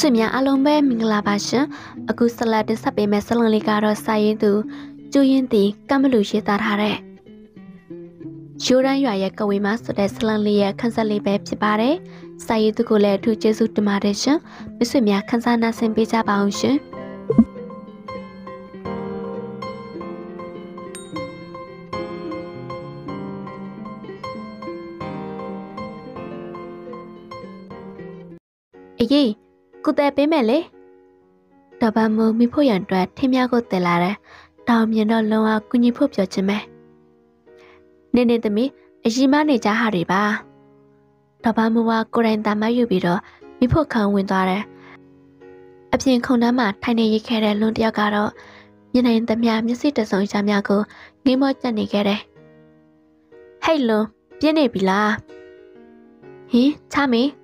ဆွေများအားလုံးပဲမင်္ဂလာပါရှင်အခုဆက်လက်တင်ဆက်ပေးမယ့်ဇာတ်လမ်းလေးကတော့စာရေးသူကျူရင်တီကမ်မလူရေးသားထားတဲ့ရိုးရန်ရွာရဲ့ကဝေမဆိုတဲ့ဇာတ်လမ်းလေးရဲ့ခန်းဆက်လေးပဲဖြစ်ပါတယ်စာရေးသူကိုလည်းအထူးကျေးဇူးတင်ပါတယ်ရှင်မဆွေများခန်းစားနာဆင်ပေးကြပါအောင်ရှင် အေးကုတဲ့ပေးမယ်လေတပတ်မမိဖို့ရန်အတွက်ထင်းများကိုတည်လာတယ်တောင်မြင်တော့လုံးဝကုညီဖို့ပြောချင်မယ်နေနေသမီးအရင်မနေကြဟာတွေပါတပတ်မဝကိုရိုင်းတာမယူပြီးတော့မိဖို့ခံဝင်သွားတယ်အပြင်ခုံတန်းမှာထိုင်နေရိတ်ခဲ့တဲ့လွန်တယောက်ကတော့မျက်နှာသမျှမျက်စိတဆုံရှားများကိုငိမောကြက်နေခဲ့တယ်ဟဲ့လွန်ပြင်းနေပြီလားဟင်ချမေးအ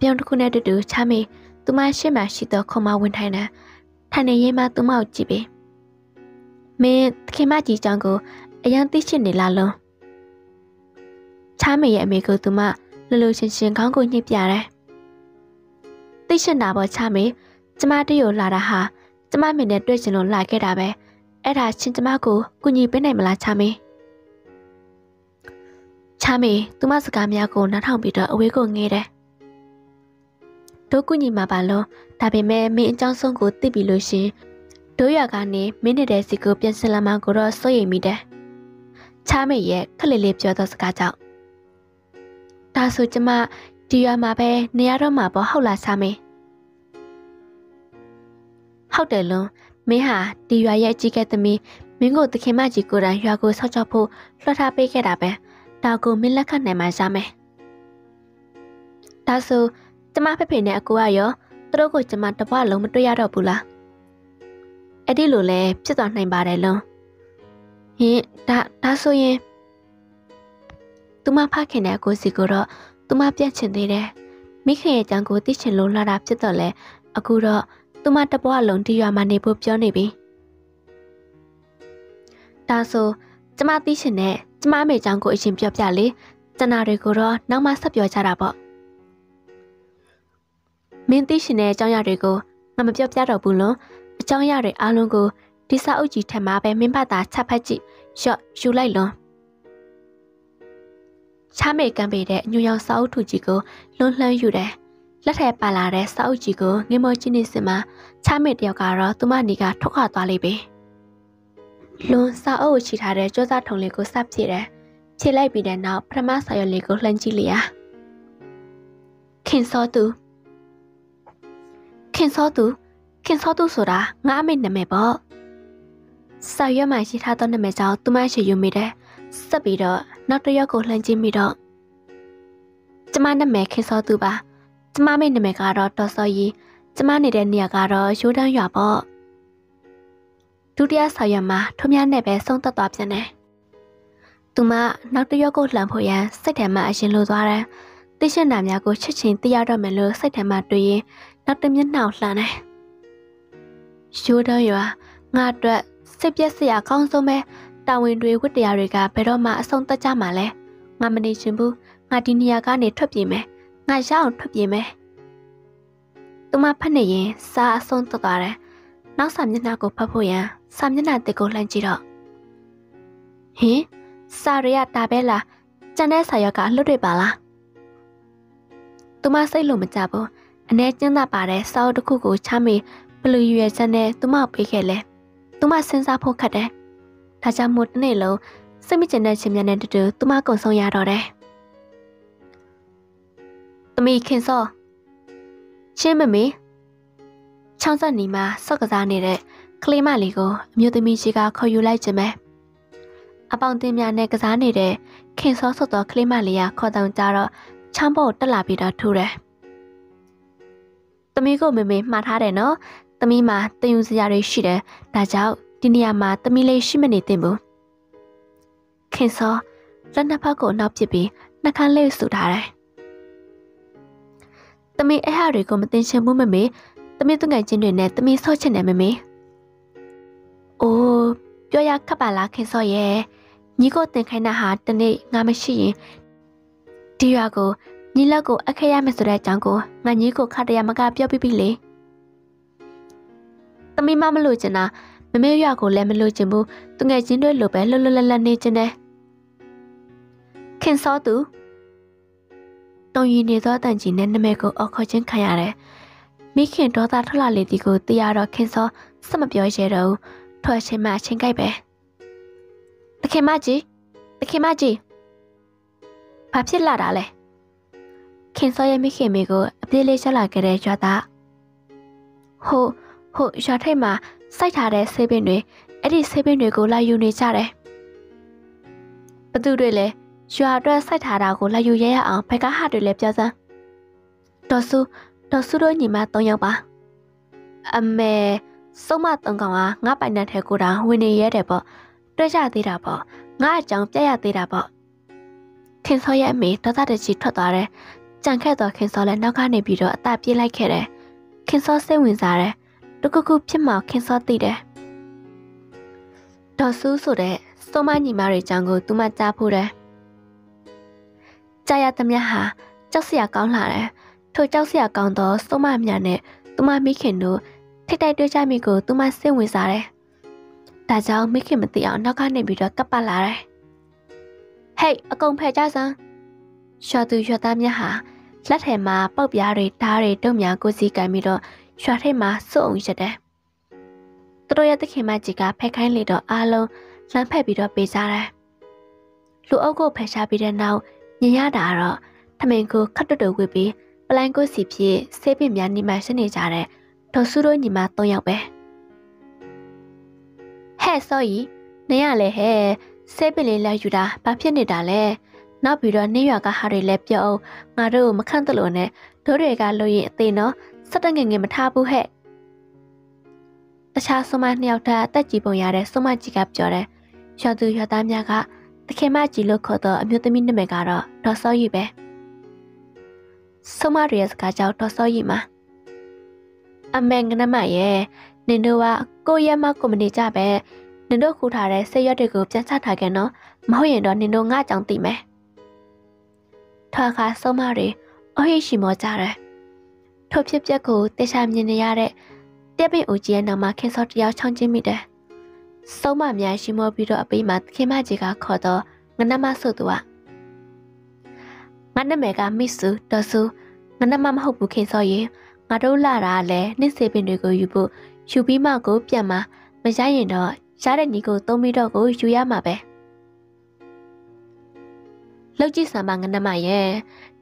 ပြောင်းတစ်ခုနဲ့တူတူချမေးသူမရှိမှရှိတော့ခုံမဝင်ထိုင်တယ်ထိုင်နေရင်မှသူမကိုကြည့်ပေးမင်းသခင်မကြီးကြောင့်ကိုအရန်သိချင်နေလားလုံးချမေးရဲ့အမေကိုသူမလှလှရှင်ရှင်ခေါင်းကိုညှိပြတယ်သိချင်တာပေါ့ချမေးကျမတရုတ်လာတာဟာကျမမင်းနဲ့တွေ့ချင်လို့လာခဲ့တာပဲအဲ့ဒါချင်းကျမကိုကူညီပေးနိုင်မလားချမေးချမေးသူမစကားများကိုနားထောင်ပြီးတော့အဝေးကိုငေးတယ် တို့ကုညီမှာပါလို့ဒါပေမဲ့မင်းအကြောင်းဆုံးကိုသိပြီလို့ရှင်တို့ရွာကနေမင်းနေတဲ့စီကိုပြန်ဆင်လာမှကိုတော့စိုးရိမ်မိတယ်ချားမေရဲ့ခက်လေးလေးပြောသောစကားကြောင့်ဒါဆိုကျမဒီရွာမှာပဲနေရတော့မှာပေါ့ဟုတ်လားချားမေဟုတ်တယ်လုံးမင်းဟာဒီရွာရဲ့အကြီးကဲသမီးမင်းကိုသခင်မကြီးကိုယ်တိုင်ရွာကိုဆောက်ချဖို့လွှတ်ထားပေးခဲ့တာပဲဒါကိုမင်းလက်ခံနိုင်မှရမယ်ဒါဆို ကျမဖေဖေနဲ့အကူကရောသူတို့ကိုကျမတပွားလုံးမတွေ့ရတော့ဘူးလားအဲ့ဒီလိုလဲဖြစ်သွားနိုင်ပါတယ်လုံးဟင်ဒါဒါဆိုရင်သူမဖခင်နဲ့အကိုစီကိုတော့သူမပြတ်ချင်သေးတယ်မိခင်ရဲ့ကြောင့်ကိုသိချင်လို့လာတာဖြစ်တော့လဲအခုတော့သူမတပွားလုံးဒီရွာမှာနေဖို့ပြောနေပြီဒါဆိုကျမသိချင်တဲ့ကျမအမေကြောင့်ကိုအရင်ပြောပြလေကျနာတွေကိုတော့နောက်မှဆက်ပြောကြတာပေါ့ မင်းသိရှင်တဲ့အကြောင်းအရာတွေကိုငါမပြောပြတော့ဘူးလို့အကြောင်းအရာတွေအားလုံးကိုဒီစာအုပ်ကြီးထက်မှာပဲမင်းဘာသာချက်ဖတ်ကြည့်ရော့ယူလိုက်လွန်ချားမေကံပေတဲ့ညူရောင်စာအုပ်ထုကြီးကိုလွန်လှမ်းယူတယ်လက်ထက်ပါလာတဲ့စာအုပ်ကြီးကိုငမောချင်းနေစင်မှာချားမေတယောက်ကတော့သူမနီကထုတ်ခွာသွားလိမ့်ပြီလွန်စာအုပ်ချီထားတဲ့ကြောစားထုံလေးကိုစပ်ဖြည့်တယ်ဖြည့်လိုက်ပြီးတဲ့နောက်ပထမစာရွက်လေးကိုလှမ်းကြည့်လျာခင်စောသူ ခင်စောသူခင်စောသူဆိုတာငါအမေနာမည်ပေါ့စာရွက်မှာရေးထားသောနာမည်ကြောင့်သူမရှိယူမိတယ်ဆက်ပြီးတော့နောက်တစ်ယောက်ကိုလှမ်းကြည့်မိတော့ကျမနာမည်ခင်စောသူပါကျမမေနာမည်ကတော့တော်စောကြီးကျမနေတဲ့နေရာကတော့ရိုးတန်းရွာပေါ့ဒုတိယဆော်ရွက်မှာထွန်းများနဲ့ပဲဆုံးသက်သွားပြန်တယ်သူမနောက်တစ်ယောက်ကိုလှမ်းဖို့ရန်စိတ်ထဲမှာအရင်လိုသွားတယ်သိရှင်နာများကိုချစ်ချင်းသိရတော့မယ်လို့စိတ်ထဲမှာတွေးရင် နောက်တစ်မျက်နှာလှမ်းတယ်။ရိုးတော့ရွာငါအတွက်စိတ်ပြက်စရာကောင်းဆုံးပဲတာဝန်တွေဝတ္တရားတွေကဘယ်တော့မှအဆုံးသတ်ကြမှာလဲ။ငါမနေချင်ဘူး။ငါဒီနေရာကနေထွက်ပြေးမယ်။ငါရအောင်ထွက်ပြေးမယ်။သူမဖတ်နေရင်စားအဆုံးသတ်သွားတယ်။နောက်စာမျက်နှာကိုဖတ်ဖို့ရန်စာမျက်နှာတစ်ကိုလှမ်းကြည့်တော့ဟင်စာရရတာပဲလားကျန်တဲ့စာရွက်ကအလွတ်တွေပါလား။သူမစိတ်လို့မကြဘူး။ အနေကျင်းသာပါတဲ့စာအုပ်တစ်ခုကိုချမေဘလူရွယ်ချက်နဲ့သူမပေးခဲ့လဲသူမစဉ်းစားဖို့ခက်တယ်ဒါကြောင့်မို့တစ်နေ့လုံးစိတ်မကျင်တဲ့ချင်းများနဲ့တူတူသူမကုံဆုံးရတော့တယ်သမီးခင်စောချင်းမမေချောင်းဆက်နီမှာစော့ကစားနေတဲ့ကလေးမလေးကိုအမျိုးသမီးကြီးကခေါ်ယူလိုက်ခြင်းပဲအပေါင်းတင်များနဲ့ကစားနေတဲ့ခင်စောဆော့သောကလေးမလေးကခေါ်တောင်ကြတော့ချောင်းပေါ်တက်လာပြီးတော့ထူတယ် သမီးကိုမေမေမှားထားတယ်နော်။သမီးမှာတယုံစရာတွေရှိတယ်။ဒါကြောင့်ဒီနေရာမှာသမီးလေးရှိမနေသင့်ဘူး။ခင်စောလက်နှစ်ဖက်ကိုနောက်ပစ်ပြီးနှာခမ်းလေးဆူထားတယ်။သမီးအဟာတွေကိုမသိချင်ဘူးမမေ။သမီးသူငယ်ချင်းတွေနဲ့သမီးဆော့ချင်တယ်မမေ။အိုးပြောရခက်ပါလားခင်စောရဲ့။ညီကိုတင်ခိုင်းတာဟာတနေ့ငါမရှိရင်ဒီရွာကို ညီလက်ကိုအခက်ရမယ်ဆိုတဲ့အကြောင်းကိုငါညီကိုခါတရမကပြောပြပြီလေသမီးမမလို့ချင်တာမမေရွာကိုလည်းမလို့ချင်ဘူးသူငယ်ချင်းတွေလိုပဲလှလှလလနေချင်တယ်ခင်စောသူတုံရီနေသောတန်ကြီးနဲ့နမဲကိုအော်ခေါ်ခြင်းခံရတယ်မိခင်ဒေါသထွက်လာလေဒီကိုတရားတော်ခင်စောစမပြောရဲတော့ထွက်ချင်းမှအချင်းကြိုက်ပဲတခင်မကြီးတခင်မကြီးဘာဖြစ်လာတာလဲ ခင်စောရဲ့မိခင်မေကိုအပြေးလေးချက်လာခဲ့တဲ့ရွာသားဟုတ်ဟုတ်ရွာထိပ်မှာစိုက်ထားတဲ့ဆေးပင်တွေအဲ့ဒီဆေးပင်တွေကိုလာယူနေကြတယ်ဘသူတွေလဲရွာအတွက်စိုက်ထားတာကိုလာယူရရအောင်ဘက်ကဟာတွေလည်းပြောစမ်းဒေါ်စုဒေါ်စုတို့ညီမ၃ယောက်ပါအမေစုံမ၃ကောင်ကငါပိုင်တဲ့ထဲကိုတောင်ဝင်နေရဲတယ်ပေါ့တွေ့ကြသေးတာပေါ့ငါအကြောင်းပြရသေးတာပေါ့ခင်စောရဲ့အမေဒေါသတကြီးထွက်သွားတယ် ကြံခဲ့တော့ခင်စောလည်းနောက်ကနေပြီးတော့အသာပြေးလိုက်ခဲ့တယ်ခင်စောစိတ်ဝင်စားတယ်တခုခုဖြစ်မှခင်စောသိတယ်ဒေါ်ဆူးဆိုတဲ့စုံမညီမတွေကြောင့်ကိုသူမကြားဖို့တယ်ကြာရသမျှဟာကြောက်စရာကောင်းလာတယ်ထိုကြောက်စရာကောင်းသောစုံမမြနဲ့သူမမိခင်တို့ထိတိုက်တွေ့ကြမိကိုသူမစိတ်ဝင်စားတယ်ဒါကြောင့်မိခင်မသိအောင်နောက်ကနေပြီးတော့ကပ်ပတ်လာတယ်ဟေးအကုန်ဖယ်ကြစမ်း ရွှေသူရွှေသားများဟာလက်ထဲမှာပေါက်ပြားတွေဓားတွေတုံများကိုစီကင်ပြီးတော့ရွှာထိတ်မှာစုံအောင်ရက်တယ်။သူတို့ရဲ့သခင်မကြီးကဖက်ခိုင်းလေတော့အားလုံးလမ်းဖက်ပြီးတော့ပေးကြတယ်။လူအုပ်ကိုဖယ်ရှားပြီးတဲ့နောက်ညင်ရတာတော့ထမင်ကိုခတ်တွတ်တူဝေးပြီးပလိုင်းကိုစီဖြစ်ဆေးပင်များနေမှရှင်းနေကြတဲ့ဒေါ်စုတို့ညီမ၃ယောက်ပဲ။ဟဲ့စောကြီးနေရလေဟဲ့ဆေးပင်လေးလက်ယူတာဘာဖြစ်နေတာလဲ။ နောက်ပြီးတော့နေရွာကဟာတွေလည်းပြောအောင်ငါတို့ကိုမခန့်တလို့နဲ့တို့တွေကလို့ရင်အသေးနော်စက်တငငယ်မထားဘူးဟဲ့တခြားဆုမနှစ်ယောက်တည်းအသက်ကြီးပုံရတဲ့ဆုမကြီးကပြောတယ်ရွာသူရွာသားများကတခင်မကြီးလို့ခေါ်တော့အမျိုးသမီးနာမည်ကတော့ဒေါ်စောရီပဲဆုမရရဲ့စကားကြောင့်ဒေါ်စောရီမှာအမေငနမရဲ့နင်တို့ကကိုရဲမကိုမနေကြပဲနင်တို့ခူထားတဲ့ဆေးရွက်တွေကိုပြန်ချထားခဲ့နော်မဟုတ်ရင်တော့နင်တို့ငါကြောင့်သိမယ် ထွာခါဆုမရီအဟိရှိမောကြတယ်ထိုဖြစ်ပျက်ကိုတေချာမြင်နေရတဲ့တက်ပင်ဦးကြီးရဲ့နောက်မှာခင်စောတယောက်ချောင်းချင်းမိတယ်။စုံမများရှိမောပြီးတော့အပေးမှာခင်မကြီးကခေါ်တော့ငနမဆုတ်သူကငါနာမည်ကမစ်ဆူဒေါ်ဆူငနမမဟုတ်ဘူးခင်စောရေငါတို့လာတာလဲနှစ်စေပင်တွေကိုယူဖို့ယူပြီးမှကိုပြန်มาမရရင်တော့ရတဲ့ညီကိုသုံးပြီးတော့ကိုယူရမှာပဲ လောက်ကြည့်စမ်းပါငနမရဲ့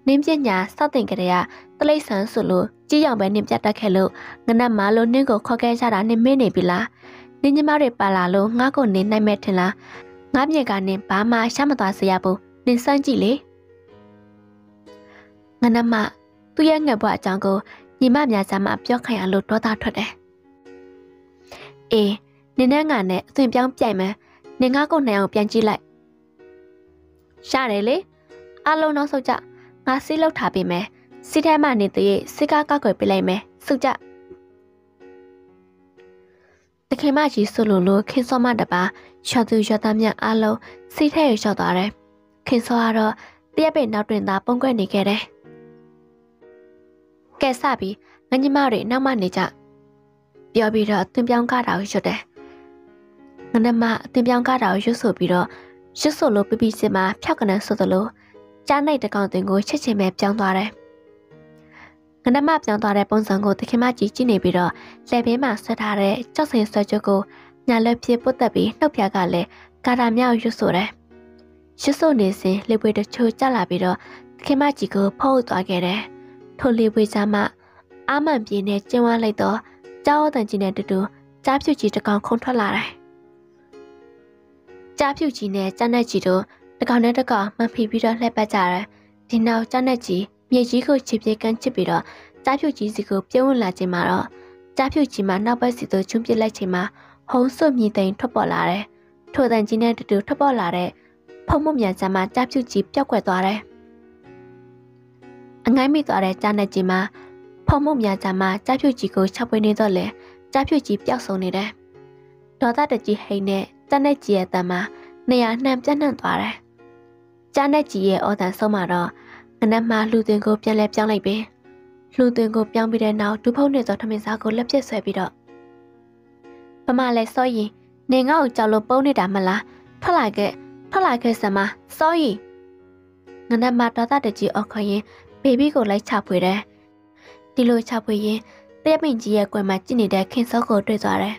နင်းပညာစောက်တင်ကြတဲ့တလိษံဆိုလို့ကြည်ရောင်ပဲနင်းပြတ်တက်ခဲ့လို့ငနတ်မာလို့နင်းကိုခေါ်ခဲ့ကြတာနင်းမင်းနေပြီလားနင်းညီမတွေပါလာလို့ငါ့ကိုနင်းနိုင်မဲ့ထင်လားငါမြေကနင်းဘာမှရှာမသွားစေရဘူးနင်းစမ်းကြည့်လေငနတ်မသူ့ရဲ့ငှက်ဘွားအကြောင်းကိုညီမများစားမှပြောခိုင်အောင်လို့ဒေါသထွက်တယ်အေးနင်းနဲ့ငါနဲ့အသွင်ပြောင်းပြိုင်မယ်နင်ငါ့ကိုနိုင်အောင်ပြန်ကြည့်လိုက်ရတယ်လေ အလုံးနောက်ဆုတ်ကြငါစီးလောက်ထားပေးမယ်စီထဲမှနေတဲ့စစ်ကားကောက်ွယ်ပေးလိုက်မယ်စုကြတခင်မကြီးဆိုလိုလိုခင်စောမတပါရှော့သူရှော့သားမြအားလုံးစီထဲရလျှော့သွားတယ်ခင်စောကတော့တရက်ပိတ်နောက်တွင်သာပုံကွက်နေခဲ့တယ်ကဲစပြီးငညီမတွေနောက်မှနေကြပြောပြီးတော့တင်ပြောင်းကားတာကိုရွတ်တယ်ငနမအတင်ပြောင်းကားတာကိုရွတ်ဆိုပြီးတော့ရွတ်ဆိုလို့ပြပြစစ်မှာဖြောက်ကနန်းဆိုသလို ကြားနိုင်တကောင်တင်ကိုချက်ချင်းပဲပြောင်းသွားတယ်ငနမပြောင်းသွားတဲ့ပုံစံကိုတခင်မကြီးကြည့်နေပြီးတော့လက်ဘေးမှာဆွဲထားတဲ့ကြောက်စင်ဆွဲကြကိုညာလက်ဖြစ်ပုတ်တက်ပြီးနှုတ်ပြကလည်းကာတာမြောက်ရွတ်ဆိုတယ်။ရွတ်ဆိုနေစဉ်လေပွေတချို့ကျလာပြီးတော့တခင်မကြီးကိုဖုံးသွားခဲ့တယ်။ထိုလေပွေကြားမှာအာမန်ပြင်းနဲ့ကျင်းဝလိုက်တော့ကြောက်တန်ကြီးနဲ့တူတူကြားဖြူကြီးတကောင်ခုန်ထွက်လာတယ်။ကြားဖြူကြီးနဲ့ကျန်းတဲ့ကြီးတို့ တကောင်နဲ့တကောင်မဖိပြီးတော့လှည့်ပတ်ကြတယ်။ဒီနောက်ကျန်းတဲ့ကြီးမြေကြီးကိုခြေပြေကန်းချစ်ပြီးတော့ကြားဖြူကြီးစီကိုပြုံးဝင်လာချိန်မှာတော့ကြားဖြူကြီးမှာနောက်ဘက်စီသို့ချွန်းပစ်လိုက်ချိန်မှာဟုံးစွမြည်သိမ်းထွက်ပေါ်လာတယ်။ထိုတန်ကြီးနဲ့တူတူထွက်ပေါ်လာတဲ့ဖုံမှုမြန်စမ်းမှာကြားဖြူကြီးပျောက်ကွယ်သွားတယ်။အငိုင်းမိသွားတဲ့ကြားနဲ့ကြီးမှာဖုံမှုမြန်စမ်းမှာကြားဖြူကြီးကိုချက်ပွေးနေတော့လေကြားဖြူကြီးပျောက်ဆုံးနေတယ်။ဒေါသတကြီးဟိန်နဲ့ကြားနဲ့ကြီးရဲ့တမ်းမှာနေရာနှံပြန့်နှံ့သွားတယ်။ ကြားနဲ့ကြီးရဲ့အော်တန်ဆုံးမှာတော့ငငနက်မှလူသွင်းကိုပြန်လဲပြောင်းလိုက်ပြီလူသွင်းကိုပြောင်းပြီးတဲ့နောက်ဒူဖုံးနေသောထမင်းစားကိုလက်ပြက်ဆွဲပြီးတော့ပမလဲစောရင်နေငါ့ကိုကြောက်လို့ပုံနေတာမလားထွက်လာခဲ့ထွက်လာခဲ့စမစောရင်ငနက်မှတော်သားတကြီးအော်ခေါ်ရင်ဘေဘီကိုလိုက်ချဖွေတယ်ဒီလိုချဖွေရင်တရက်ပင်ကြီးရဲ့ကွယ်မှာကြည့်နေတဲ့ခင်စောကိုတွေ့သွားတယ်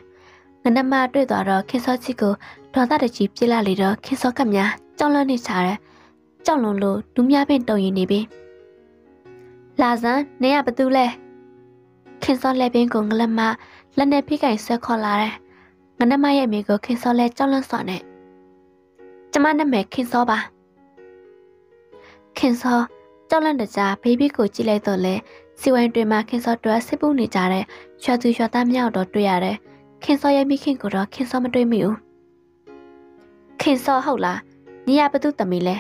ငနက်မှတွေ့သွားတော့ခင်စောချစ်ကိုဒေါသတကြီးပြစ်လာလေတော့ခင်စောကမြကြောက်လွန်းနေချတယ် ကြောက်လွန်လို့ဒူးများပင်တုံရင်နေပြီလာစမ်းနေရဘသူလဲခင်စောလက်ပင်ကိုငလက်မလက်နဲ့ဖိကင်ဆွဲခေါ်လာတယ်ငနမရဲ့အမေကိုခင်စောလဲကြောက်လွန်းစွာနဲ့ကျမနာမည်ခင်စောပါခင်စောကြောက်လန့်တကြားဘေဘီကိုကြည့်လိုက်တော့လဲစီဝိုင်းတွင်မှာခင်စောတွဲစစ်ပူနေကြတဲ့ရွှေသူရွှေသားမြောက်တော့တွေ့ရတယ်ခင်စောရဲ့မိခင်ကိုတော့ခင်စောမတွေ့မိဘူးခင်စောဟုတ်လားညီရဘသူတမီလဲ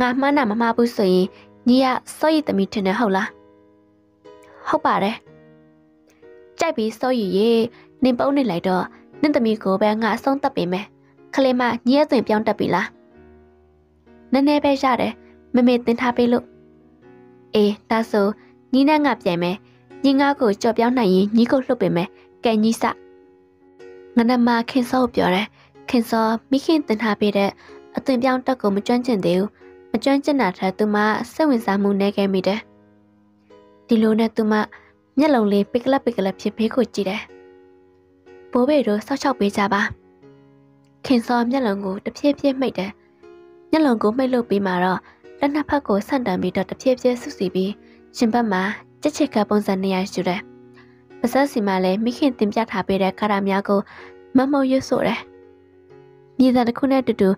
ငါမှန်းတာမမှားဘူးဆိုရင်ညီရစောရည်တမီထင်တယ်ဟုတ်လားဟုတ်ပါတယ်ကြိုက်ပြီးစောရည်ရေနင်ပုံးနေလိုက်တော့နင့်တမီကိုပဲငါအဆုံးတက်ပေးမယ်ခလေးမညီရသွင်ပြောင်းတက်ပြီလားနည်းနည်းပဲရတယ်မမေတင်ထားပေးလို့အေးဒါဆိုညီနဲ့ငါပြန်မယ်ညီငါကိုကြော်ပြောင်းနိုင်ရင်ညီကိုလှုပ်ပေးမယ်ကဲညီစငနမခင်စောပြောတယ်ခင်စောမိခင်တင်ထားပေးတဲ့အသွင်ပြောင်းတက်ကိုမကျွမ်းကျင်သေးဘူး မကျွမ်းကျင်တာထက်သူမစိတ်ဝင်စားမှုနေခဲ့မိတယ်ဒီလိုနဲ့သူမမျက်လုံးလေးပိကလပိကလဖြစ်ဖေးကိုကြည့်တယ်ဘိုးဘေတို့ဆောက်ချောက်ပေးကြပါခင်စောမျက်လုံးကိုတဖြည်းဖြည်းမှိတ်တယ်မျက်လုံးကိုမှိတ်လို့ပြီးမှတော့လက်နှစ်ဖက်ကိုဆန့်တန်ပြီးတော့တဖြည်းဖြည်းဆုစီပြီးရှင်ဘက်မှာကြက်ချက်ကပုံစံနေရာယူတယ်။ပါဇက်စီမှာလည်းမိခင်တင်ပြထားပေးတဲ့ကာရာများကိုမမုံရွတ်ဆိုတယ်။မြေသားတစ်ခုနဲ့တူတူ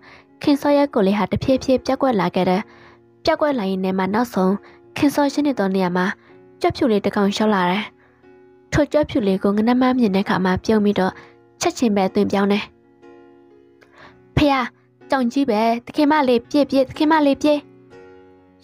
ခင်စောရဲ့ကိုလေးဟာတဖြည်းဖြည်းပြက်ကွက်လာခဲ့တယ်။ပြက်ကွက်လာရင်လည်းမှနောက်ဆုံးခင်စောရှင်းနေသောနေရာမှာကြွက်ဖြူလေးတစ်ကောင်ရှောက်လာတယ်။ထိုကြွက်ဖြူလေးကိုငနမမြင်တဲ့ခါမှာပြုံးပြီးတော့ချက်ချင်းပဲသွင်းပြောင်းတယ်။ဖះကြောင်ကြီးပဲတခင်မလေးပြည့်ပြည့်တခင်မလေးပြည့်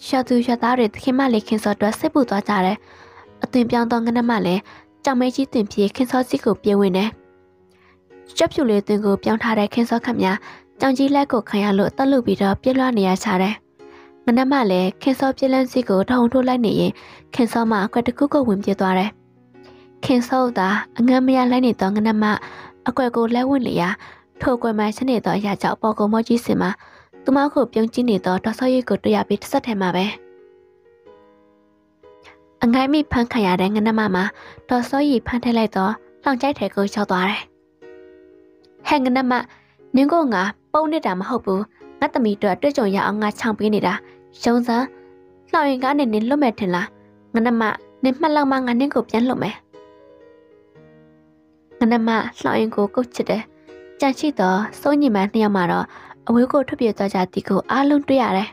ရှော့သူရှော့သားတွေသခင်မလေးခင်စောတွက်စစ်ပူသွားကြတယ်။အသွင်ပြောင်းသောငနမလည်းကြောင်မဲကြီးတင်ပြေခင်စောစီကိုပြေးဝင်တယ်။ကျွတ်ဖြူလေးတင်ကိုပြောင်းထားတဲ့ခင်စောခတ်များ ကြောင်ကြီးလက်ကိုခံရလို့တက်လူပြီးတော့ပြစ်လွှားနေရချတယ်။ငနမလည်းခင်စောပြစ်လန်းစီကိုထုံထိုးလိုက်နေရင်ခင်စောမှအကွက်တစ်ခုကိုဝင်ပြေးသွားတယ်။ခင်စောသာအငမ်းမရလိုက်နေသောငနမအကွက်ကိုလက်ဝင်လျာထိုကွယ်မှရှနေသောအရာကြောင့်ပေါ်ကုံမောကြီးစင်မှာသူမကိုပြုံးကြည့်နေတော့ဒေါ်ဆော့ရိတ်ကိုတွေ့ရပြီးတစ်ဆက်ထဲမှာပဲအငိုင်းမိဖန်ခံရတဲ့ငနမမှာဒေါ်ဆော့ရိတ်ဖန်ထည့်လိုက်တော့လောင်ကြိုက်ထဲကိုရောက်သွားတယ်ဟဲ့ငနမနင်းကိုငါ ပုံနေတာမဟုတ်ဘူးငါသမီးတို့တွေ့ကြုံရအောင်ငါချောင်ပေးနေတာရှုံးစမ်းလှောင်ရင်ကားနဲ့နင်းလွတ်မဲ့ထင်လားငနမနင်းမှတ်လောက်မှငါနင်းကိုပြန်လွတ်မယ်ငနမလှောင်ရင်ကိုကုတ်ချစ်တယ်ကြံရှိတော့စိုးညီမနှစ်ယောက်မှာတော့အဝေးကိုထွက်ပြေးသွားကြသည်ကိုအားလုံးတွေ့ရတယ်။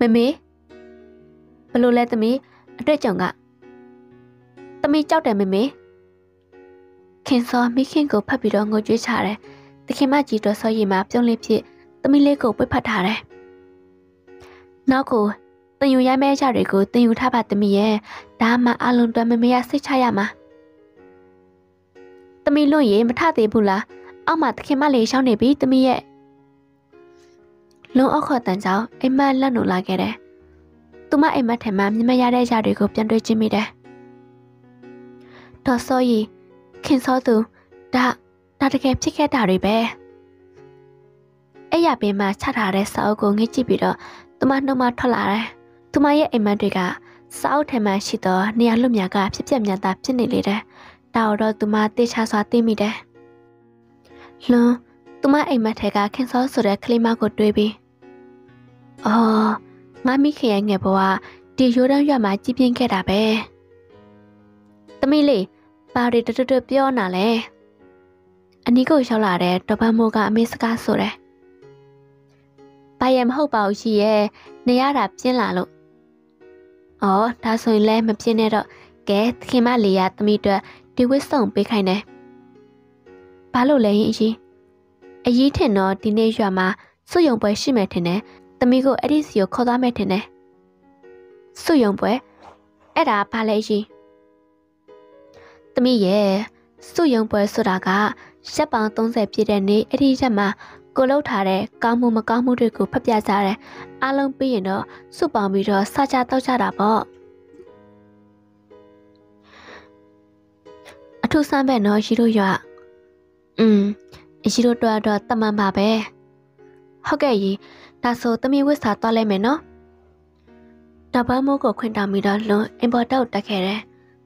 မမေဘလို့လဲသမီးအတွေ့အကြုံကသမီးကြောက်တယ်မမေခင်စောမိခင်ကိုဖတ်ပြီးတော့ငိုကြွေးချတယ်။ တခင်မကြီးတော်စောရီမှာပြုံးလေးဖြစ်သမီးလေးကိုပွေဖတ်ထားတယ်။နောက်ကိုတင်ယူရိုင်းမဲကြတွေကိုတင်ယူထားပါသမီးရဲ့ဒါမှအလုံးတွဲမမေရစိတ်ချရမှာ။သမီးလွန့်ရေမထသေးဘူးလား။အောက်မှာသခင်မလေးရှောင်းနေပြီတမီးရဲ့လုံအောက်ခေါ်တန်ကြောင့်အိမ်မက်လက်နူလာခဲ့တယ်။သူမအိမ်မက်ထဲမှာမြင်မရတဲ့ຢာတွေကိုပြန်တွေ့ချင်းမိတယ်။ဒေါ်စောရီခင်စောသူဒါ ဒါတကယ်ဖြစ်ခဲ့တာတွေပဲ။အဲ့ရပင်မှာချထားတဲ့စာအုပ်ကိုငှက်ကြည့်ပြီးတော့သူမနှုတ်မထွက်လာတယ်။သူမရဲ့အိမ်မက်တွေကစာအုပ်ထဲမှာရှိသောနေရာလွတ်များကဖြစ်ပျက်များသာဖြစ်နေလေတယ်။ဒါတော့သူမတေချာစွာသိမိတယ်။လွန်သူမအိမ်မက်ထဲကခင်စောဆိုတဲ့ကလေးမကိုတွေးပြီးအော်ငါမိခင်ရဲ့ငယ်ဘဝဒီရိုးတန်းရွာမှာကြီးပြင်းခဲ့တာပဲသမီးလေးပါရီတတတပြောနာလဲ အနီးကိုရောက်လာတဲ့တပတ်မိုးကအမေစကားဆိုတယ်ဘာရမဟုတ်ပါဘူးရှိရဲ့နေရတာပြင်းလာလို့အော်ဒါဆိုရင်လည်းမပြင်းနဲ့တော့ကဲသခင်မလေးရသမီးတို့ဒီဝစ်စုံပေးခိုင်းတယ်ဘာလို့လဲရင်အကြီးအကြီးထင်တော့ဒီနေ့ရွာမှာစွယုံပွဲရှိမယ်ထင်တယ်။သမီးကိုအဲ့ဒီစီကိုခေါ်သွားမယ်ထင်တယ်။စွယုံပွဲအဲ့ဒါဘာလဲကြီး။သမီးရဲ့စွယုံပွဲဆိုတာက ရက်ပေါင်း30ပြည့်တဲ့နေ့အဲ့ဒီရက်မှာကိုလှုပ်ထားတဲ့ကောင်းမှုမကောင်းမှုတွေကိုဖတ်ပြကြတယ်အားလုံးပြီးရင်တော့စုပေါင်းပြီးတော့စကြတော့ကြတာပေါ့အထူးဆန်းပဲနော်ရီတို့ရွာอืมရီတို့တော့တော့တမန်ပါပဲဟုတ်ကဲ့ရီဒါဆိုသမီးဝစ်စာသွားလိုက်မယ်နော်တပန်းမိုးကိုခွင့်တောင်းပြီးတော့လွန်အင်ပေါ်တော့တက်ခဲ့တယ်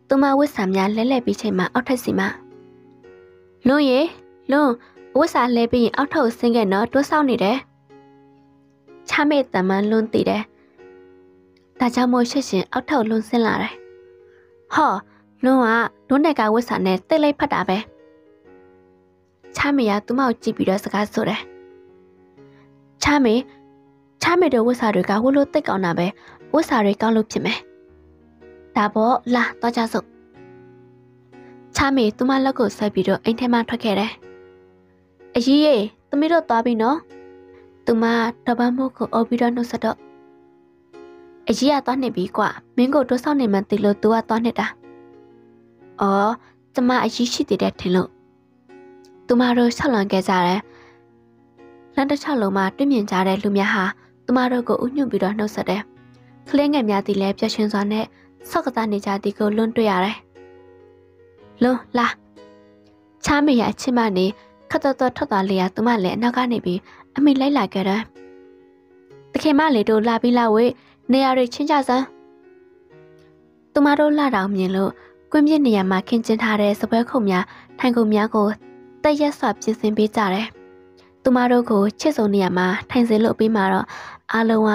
သူမဝစ်စာများလဲလှဲပြီးချိန်မှာအောက်ထက်စီမှာ လွန်ရေလွန်ဝစ်စာလဲပြီးရင်အောက်ထက်ဆင်းခဲ့နော်တွန်းဆောက်နေတယ်ချမေတမန်လွန်တည်တယ်ဒါကြောင့်မို့ရှစ်ရှင်အောက်ထက်လွန်ဆင်းလာတယ်ဟောလွန်ကဒွန်းတဲ့ကဝစ်စာနဲ့တိတ်လိုက်ဖတ်တာပဲချမေကသူမကိုကြည့်ပြီးတော့စကားဆိုတယ်ချမေချမေတို့ဝစ်စာတွေကဝလို့တိတ်ကောင်းတာပဲဝစ်စာတွေကောင်းလို့ဖြစ်မယ်ဒါပေါ့လာတော့ကြစို့ ချမေသူမလက်ကိုဆွဲပြီးတော့အိမ်ထဲမှာထွက်ခဲ့တယ်အကြီးရေသမီးတို့သွားပြီနော်သူမတပတ်မှုကိုအုပ်ပြီးတော့နှုတ်ဆက်တော့အကြီးကသွားနေပြီကွာမင်းကိုတွတ်ဆောက်နေမှသိလို့သူကသွားနေတာအော်ကျမအကြီးရှိသေးတယ်ထင်လို့သူမတို့ဆောက်လွန်ခဲ့ကြတယ်လမ်းတစ်ချောက်လုံးမှာတွေ့မြင်ကြတဲ့လူများဟာသူမတို့ကိုဥညွတ်ပြီးတော့နှုတ်ဆက်တယ်ကလေးငယ်များသည်လည်းပျော်ရွှင်စွာနဲ့ဆော့ကစားနေကြသည်ကိုလွန်းတွေ့ရတယ် လွန်းလာချားမေရအချစ်မနေခတ်တော်တော်ထွက်သွားလေရသူမလည်းအနောက်ကနေပြီးအမိလိုက်လာခဲ့တယ်တခင်မလေးတို့လာပြီးလာဝေးနေရာတွေချင်းကြစမ်းသူမတို့လာတော့မြင်လို့ကွင်းပြစ်နေရာမှာခင်းကျင်းထားတဲ့စပွဲခုံများထိုင်ခုံများကိုတက်ရက်စွာပြင်ဆင်ပေးကြတယ်သူမတို့ကိုချစ်စုံနေရာမှာထိုင်စင်လို့ပြီးမှတော့အားလုံးက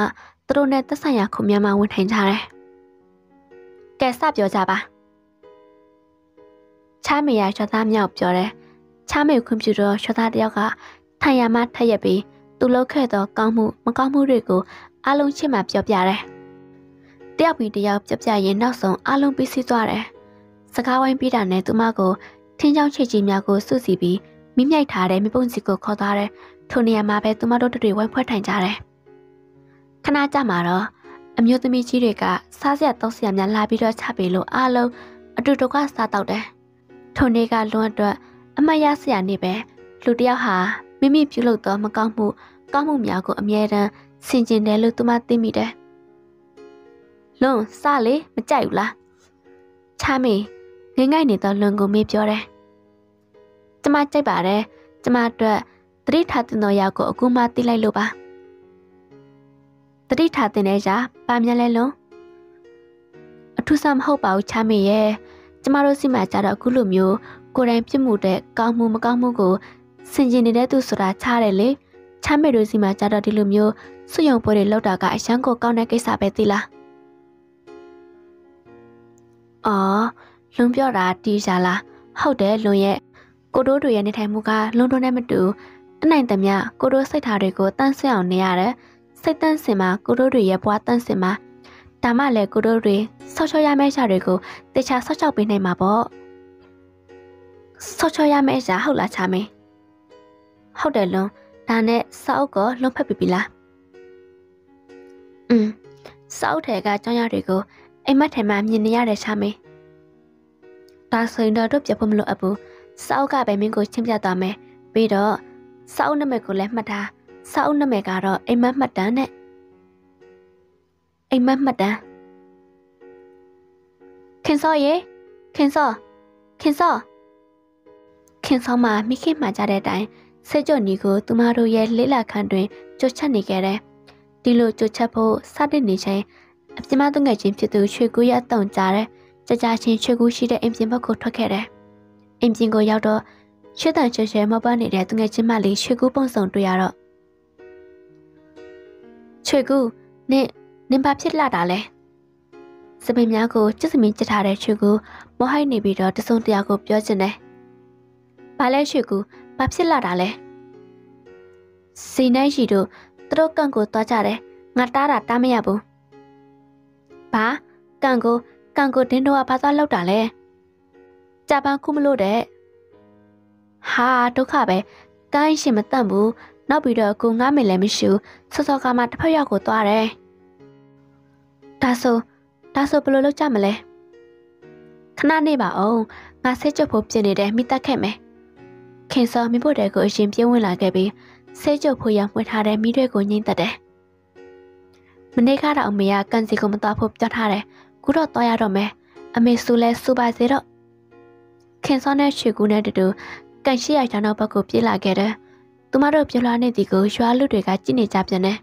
သူတို့နဲ့သက်ဆိုင်ရာခုံများမှာဝင်ထိုင်ကြတယ်ကဲစပြောကြပါ ချားမေရရှောသားမြောက်ပြောတယ်ချားမေခွင့်ပြုတော့ရှောသားတယောက်ကထိုင်ရမှထက်ရက်ပြီးသူလှုပ်ခဲ့သောကောင်းမှုမကောင်းမှုတွေကိုအလုံးချစ်မှပြောပြတယ်တယောက်ပြီးတယောက်ပြပြရင်နောက်ဆုံးအလုံးပြီးစီးသွားတယ်စကားဝိုင်းပြတာနဲ့သူမကိုထင်းချောင်းချစ်ကြီးများကိုစုစည်းပြီးမိမြိုက်ထားတဲ့မိပုံစီကိုခေါ်သွားတယ်ထိုနေရာမှာပဲသူမတို့တွေဝိုင်းဖွဲ့ထိုင်ကြတယ်ခဏကြာမှာတော့အမျိုးသမီးကြီးတွေကစားစရာတောက်စရာများလာပြီးတော့ချပေးလို့အားလုံးအတူတူကစားတော့တယ်။ ထိုနေ့ကလွန်အတွက်အမတ်ရစရာနေပဲလူတယောက်ဟာမိမိပြုလုပ်သောမကောင်းမှုကောင်းမှုများကိုအမြဲတမ်းဆင်ခြင်တယ်လို့သူမသိမိတယ်။လွန်စလေမကြိုက်ဘူးလား။ချားမေငိမ့်ငိုက်နေသောလွန်ကိုမေးပြောတယ်။ကျမကြိုက်ပါတယ်။ကျမအတွက်သတိထားတဲ့သောရောက်ကိုအခုမှသိလိုက်လို့ပါ။တတိထားတင်တဲ့ရာပါမြန်လဲလုံးအထူးဆမဟုတ်ပါဘူးချမေရဲ့ ကျမတို့စီမှာကြတော့အခုလိုမျိုးကိုယ်တိုင်ပြစ်မှုတဲ့ကောင်းမှုမကောင်းမှုကိုဆင်ခြင်နေတဲ့သူဆိုတာချားတယ်လေချမေတို့စီမှာကြတော့ဒီလိုမျိုးစွယုံပွဲတွေလောက်တာကအရန်ကိုကောင်းတဲ့ကိစ္စပဲသိလားအော်လွန်ပြောတာတီးကြလားဟုတ်တယ်လွန်ရဲ့ကိုတို့တွေရဲ့နေထိုင်မှုကလွန်တွန်းနဲ့မတူတနိုင်သမျှကိုတို့စိတ်ထားတွေကိုတန်းဆွအောင်နေရတယ်စိတ်တန့်စင်မှာကိုတို့တွေရဲ့ဘွားတန့်စင်မှာ ဒါမှလည်းကိုတို့တွေဆော့ချောရမယ့်ရှာတွေကိုတေချာဆော့ချောက်ပေးနိုင်မှာပေါ့ဆော့ချောရမယ့်ရှာဟုတ်လားချာမင်းဟုတ်တယ်လွန်ဒါနဲ့စောက်ကောလွန်ဖက်ပြီပြီလားอืมစောက်ထဲကကြောင်းရတွေကိုအိမ်မက်ထဲမှာမြင်နေရတယ်ချာမင်းဒါဆိုရင်တော့တို့ပြဖို့မလိုအပ်ဘူးစောက်ကပဲမင်းကိုချင်းပြသွားမယ်ပြီးတော့စောက်နမကိုလည်းမှတ်ထားစာအုပ်နာမည်ကတော့အိမ်မက်မှတ်တမ်းနဲ့ အိမ်မက်မှတ်တမ်းခင်စောရေခင်စောခင်စောခင်စောမမိခင်မှကြတဲ့အတိုင်းဆဲကြော်နီကိုသူမတို့ရဲ့လေးလာခန့်တွင်ကြွချက်နေခဲ့တယ်ဒီလိုကြွချက်ဖို့စတင်နေချိန်အပြမသူငယ်ချင်းဖြစ်သူရွှေကူရတုံကြတဲ့ကြကြချင်းရွှေကူရှိတဲ့အိမ်ပြင်ဘက်ကိုထွက်ခဲ့တယ်အိမ်ပြင်ကိုရောက်တော့ရွှေတန်ရွှေရွှေမပန်းနေတဲ့သူငယ်ချင်းမလေးရွှေကူပုံစုံတွေ့ရတော့ချွေကူနင့် နင်ဘာဖြစ်လာတာလဲစပင်များကိုကျစ်စမင်းကျထားတဲ့ချွေကူမဟိုက်နေပြီးတော့တစုံတရာကိုပြောချင်တယ်ဘာလဲချွေကူဘာဖြစ်လာတာလဲစီနိုင်ရှိတို့သူတို့ကန့်ကိုသွားကြတယ်ငါတားတာတားမရဘူးဘာကန့်ကိုကန့်ကိုတင်းတော့ဘာသွားလောက်တာလဲကြပန်းခုမလို့တဲ့ဟာဒုက္ခပဲကိုင်းရှင်မတန့်ဘူးနောက်ပြီးတော့ကိုငားမယ်လည်းမရှိဘူးစောစောကမှတစ်ဖက်ရောက်ကိုသွားတယ် ဒါဆိုဒါဆိုဘယ်လိုလုပ်ကြမလဲခဏနေပါအောင်ငါဆက်ချက်ဖို့ပြင်နေတယ်မိတက်ခဲ့မယ်ခင်စောမိဖို့တဲ့ကိုအရင်ပြင်းဝင်လာခဲ့ပြီးဆဲကြုပ်ဖို့ရမှွေထားတဲ့မိတွေကိုညှိတက်တယ်မနေ့ကတော့အမေကကန်စီကိုမတော်ဖို့ပြောထားတယ်ခုတော့တော်ရတော့မယ်အမေစူလဲစူပါစေတော့ခင်စောနဲ့ရွှေကူနဲ့တူတူကန်ရှိရချောင်းတော့ဘက်ကိုပြေးလာခဲ့တယ်သူမတို့ပြောလာနေသည်ကိုရွာလူတွေကကြည့်နေကြပြန်တယ်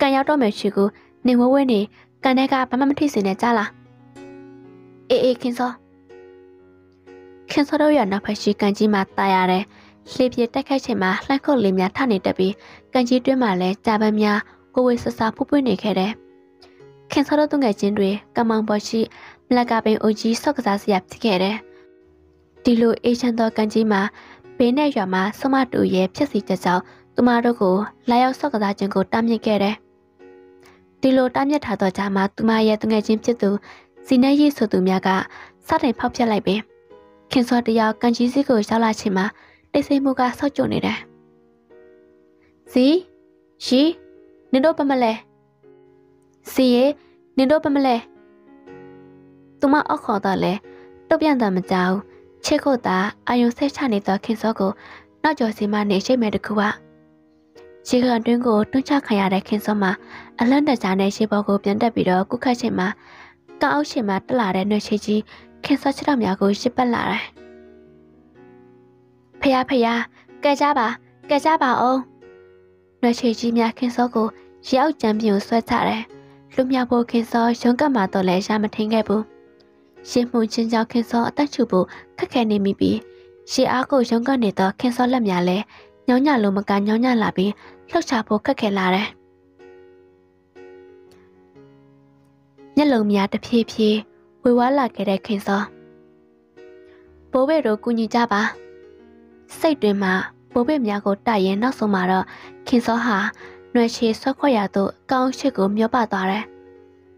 ကန်ရောက်တော့မယ်ရွှေကူ နေဝဝဲနေကန်ထဲကဘာမှမထိစင်နဲ့ကြားလားအေးအေးခင်စောခင်စောတို့ရနောက်ဖက်ရှိကန်ကြီးမှာတာရတယ်လှေပြေတက်ခတ်ချိန်မှာလှန့်ခုတ်လေးများထနေတက်ပြီးကန်ကြီးတွင်းမှာလဲကြာပန်းများကိုဝေဆဆဖူးပွေးနေခဲ့တယ်ခင်စောတို့သူငယ်ချင်းတွေကမောင်ပေါ်ရှိမလကပင်အိုကြီးဆော့ကစားစရာဖြစ်ခဲ့တယ်ဒီလိုအေးချမ်းသောကန်ကြီးမှာဘေးနဲ့ရွာမှာဆမတူရဲ့ဖြစ်စီချက်ကြောင့်သူမတို့ကိုလာရောက်ဆော့ကစားခြင်းကိုတားမြစ်ခဲ့တယ် ဒီလိုတားမြစ်ထားသောကြားမှာသူမရဲ့သူငယ်ချင်းဖြစ်သူစီနေရီဆိုသူများကစတင်ဖောက်ပြလိုက်ပြီးခင်စောတယောက်ကန်ကြီးစီကိုရောက်လာချိန်မှာတိတ်ဆိတ်မှုကဆောက်ကျနေတယ်။စီရီနင်တို့ပမလဲစီရဲ့နင်တို့ပမလဲသူမအောက်ခေါ်တော့လဲတုတ်ပြန်တာမကြောက်ချစ်ဖို့သာအာယုံဆက်ချနေသောခင်စောကိုနောက်ကျော်စီမနေရှိမဲ့တခုက ခြေခံတွင်းကိုတွန်းချခံရတဲ့ခင်စောမှာအလန့်တကြားနဲ့ရှေးဘောကိုပြန်တက်ပြီးတော့ကုခတ်ချိန်မှာကောက်အောက်ရှင်မှာတက်လာတဲ့နှွေချီကြီးခင်စောချစ်တော်များကိုရှစ်ပတ်လာတယ်ဖះဖះကဲကြပါကဲကြပါအောင်နှွေချီကြီးများခင်စောကိုရောက်ကြံပြူဆွဲချတယ်လူမြောက်ဖို့ခင်စောရုံးကမှတော့လည်းရမထင်ခဲ့ဘူးရှင်းမှုချင်းကြောင့်ခင်စောအသက်ချူဖို့ခက်ခဲနေမိပြီးရှေအားကိုရုံးကနေတော့ခင်စောလက်များလဲညောင်းညလိုမကညောင်းညလာပြီး လှုပ်ရှားဖို့ခက်ခဲလာတယ်မျက်လုံးများတစ်ဖြည်းဖြည်းဝေဝါးလာခဲ့တဲ့ခင်စောဘိုးဘဲတို့ကူညီကြပါစိတ်တွင်မှဘိုးဘဲများကိုတိုက်ရင်နောက်ဆုံးမှာတော့ခင်စောဟာနွယ်ချေဆော့ခွက်ရသို့ကောင်းချစ်ကိုမျောပသွားတယ်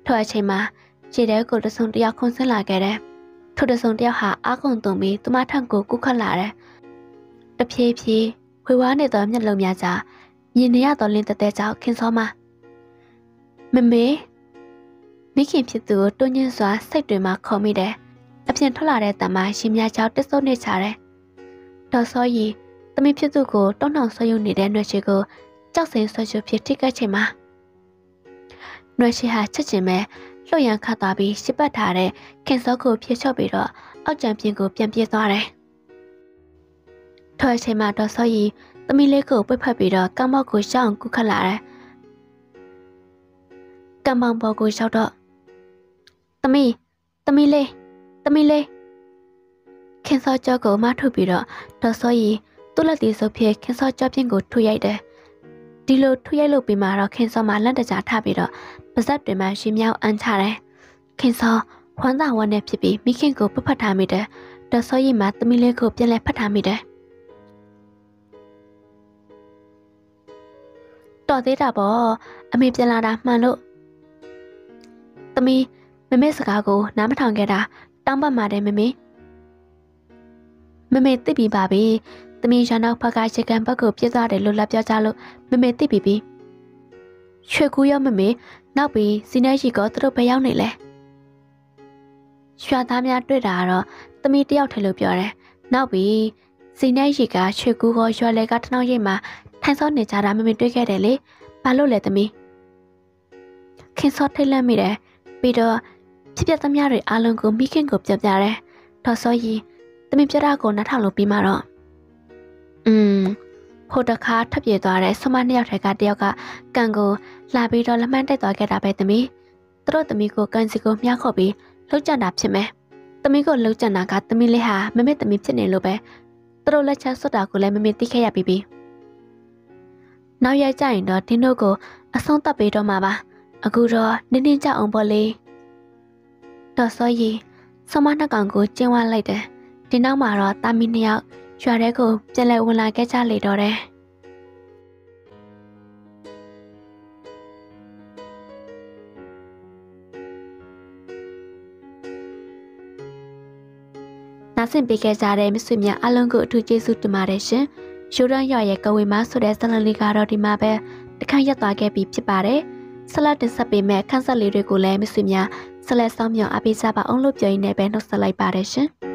ထိုအချိန်မှာခြေထဲကိုတဆုံတယောက်ခုန်ဆင်းလာခဲ့တယ်ထိုတဆုံတယောက်ဟာအာကုံတုံပြီးသူမထံကိုကူးခတ်လာတယ်တဖြည်းဖြည်းဝေဝါးနေသောမျက်လုံးများကြား မြင်နေရသောလင်းတသက်ကြောင့်ခင်စောမမမေမိခင်ဖြစ်သူကိုတွင်းချင်းစွာစိတ်တွေမှာခေါ်မိတယ်။အပြင်ထွက်လာတဲ့တမရှင်များကြောင့်တစ်စုံနေချတယ်။ဒေါ်စောရီသမီးဖြစ်သူကိုတောင်းတောင်ဆွယုံနေတဲ့နှွေချေကိုကြောက်စင်ဆွချဖြစ်ထိကတ်ချိန်မှာနှွေချေဟာချက်ချင်းပဲလှုပ်ရန်ခတ်သွားပြီးရှစ်ပတ်ထားတဲ့ခင်စောကိုပြေချော့ပြီးတော့အောက်ကျံပြင်ကိုပြန်ပြေးသွားတယ်။ထိုအချိန်မှာဒေါ်စောရီ သမီးလေးကိုပွက်ဖက်ပြီးတော့ကမ်းမောက်ကိုရှောင်းကူခတ်လာတယ်။ကမ်းမောင်ပေါ်ကိုရောက်တော့သမီးသမီးလေးသမီးလေးခင်စောကြောကိုမထုတ်ပြီးတော့ဒေါ်စောရီသူ့လက်တီစုပ်ဖြစ်ခင်စောကြောပြင်းကိုထုရိုက်တယ်ဒီလိုထုရိုက်လို့ပြီးမှတော့ခင်စောမှလက်တကြားထပြီးတော့ပါဇက်တွေမှာရှင်မြောက်အန်ချတယ်ခင်စောဝမ်းသာဝမ်းနဲ့ဖြစ်ပြီးမိခင်ကိုပဖတ်ထားမိတယ်ဒေါ်စောရီမှသမီးလေးကိုပြန်လဲဖတ်ထားမိတယ် တော်သေးတာပေါ့အမေပြန်လာတာမှန်လို့သမီးမမေစကားကိုနားမထောင်ခဲ့တာတောင်းပန်ပါတယ်မမေမမေသိပြီပါပြီသမီးရနောက်ဖက်ကချီကန်ဘက်ကိုပြစ်သွားတယ်လို့လက်ပြောကြလို့မမေသိပြီပြီရွှေကူရောမမေနောက်ပြီးစီနေရှိကသူတို့ဘယ်ရောက်နေလဲရွှာသားများတွေ့တာကတော့သမီးတယောက်ထဲလို့ပြောတယ်နောက်ပြီးစီနေရှိကရွှေကူကရွှာလေကထနှောင်းရိပ်မှာ ထိုင်စောနေကြတာမမေတွေ့ခဲ့တယ်လေဘာလို့လဲသမီးခင်စောထိတ်လန့်မိတယ်ပြီးတော့ဖြစ်ပျက်သမျှတွေအလုံးကိုမိခင်ကိုပြောပြတယ်။ဒေါ်စောရီတမင်ပြတာကိုနားထောင်လို့ပြီးမှတော့อืมဟိုတခါထပ်ပြေသွားတဲ့ဆမနှစ်ယောက်ထဲကတယောက်ကကန်ကိုလာပြီးတော့လက်မှန်တက်သွားခဲ့တာပဲသမီး။သူတို့သမီးကိုကန်စီကိုမြှောက်ခေါ်ပြီးလှုပ်ကြတာဖြစ်မယ်။သမီးကိုလှုပ်ကြတာကသမီးလေးဟာမမေသမီးဖြစ်နေလို့ပဲသူတို့လက်ချက်ဆွတ်တာကိုလည်းမမေသိခဲ့ရပြီပြီ။ နောက်ရက်ကျရင်တော့တင်းတို့ကိုအဆုံးသတ်ပေးတော့မှာပါ။အခုတော့နင်းနင်းကြအောင်ပေါ့လေ။တော်စောရီဆမနှကောင်ကိုကျင်းဝလိုက်တယ်ဒီနောက်မှာတော့တာမီနှစ်ယောက်ရွာထဲကိုပြန်လည်ဝင်လာခဲ့ကြလေတော့တယ်နားဆင်ပေးခဲ့ကြတဲ့မိတ်ဆွေများအားလုံးကိုအထူးကျေးဇူးတင်ပါတယ်ရှင်။ ရှိုးရန်ရရဲ့ကဝေမဆိုတဲ့ဇလန်လေးကတော့ဒီမှာပဲတခန့်ရက်သွားခဲ့ပြီဖြစ်ပါတယ်။ဆက်လက်တင်ဆက်ပေးမယ့်ခန်းဆက်လေးတွေကိုလည်းမိတ်ဆွေများဆက်လက်ဆောင်မြောင်အားပေးကြပါအောင်လို့ပြောရင်းနဲ့ပဲနှုတ်ဆက်လိုက်ပါတယ်ရှင်။